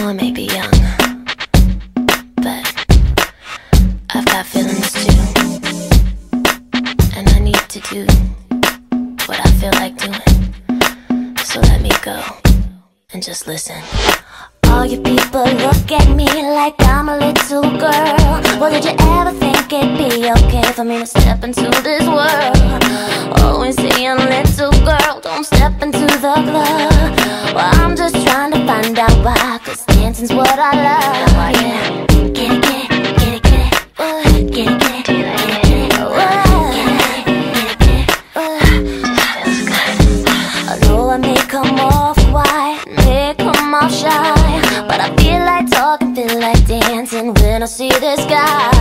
I may be young, but I've got feelings too. And I need to do what I feel like doing. So let me go and just listen. All you people look at me like I'm a little girl. Well, did you ever think it'd be okay for me to step into this world? Always saying, little girl, don't step into the club. Dancing's what I love. Oh, yeah. Get it, get it, get it, get it. Uh, get it, get it, come off white, may come off shy, but I feel like talking, feel like dancing when I see this guy.